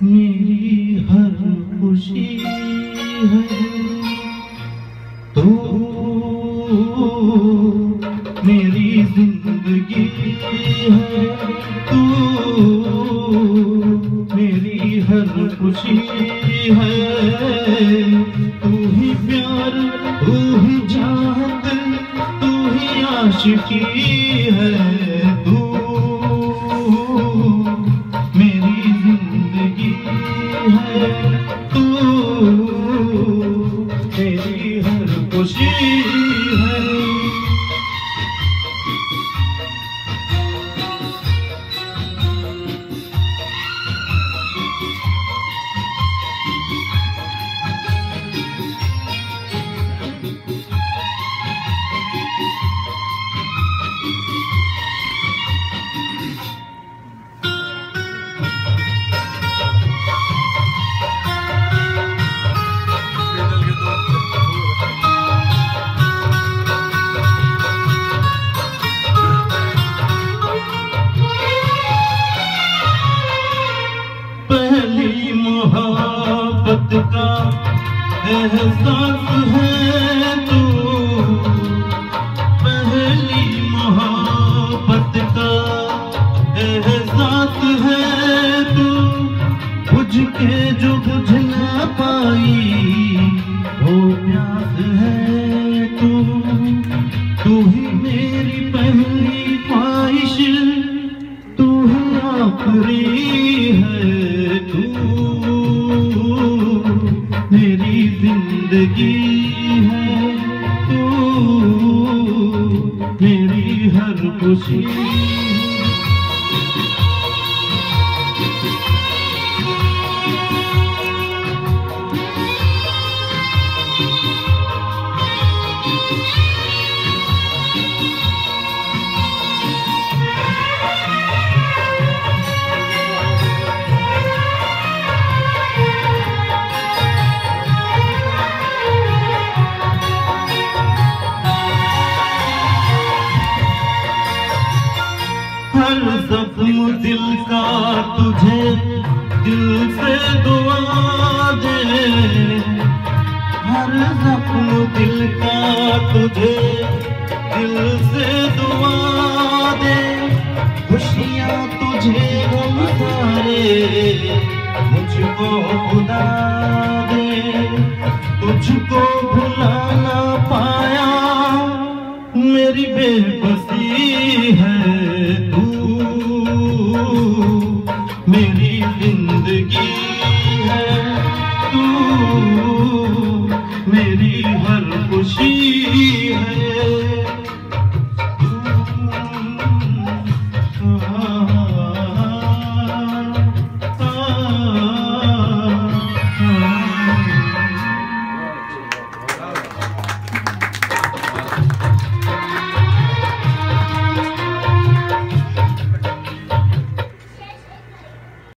میری ہر خوشی ہے۔ تو میری زندگی ہے۔ تو میری ہر خوشی ہے۔ تو ہی پیار، تو ہی جان، تو ہی عاشقی ہے۔ Thank you. کا احساس ہے تو پہلی محبت کا احساس ہے تو بجھ کے جو بجھ نہ پائی وہ پیاس ہے تو تو ہی میری پہلی خواہش تو ہی آخری زندگی ہے تو میری ہر خوشی زخم دل کا تجھے دل سے دعا دے ہر زخم دل کا تجھے دل سے دعا دے۔ خوشیاں تجھے غم سارے مجھ کو خدا دے۔ تجھ کو بھلا نہ پایا، میری بے بسی ہے۔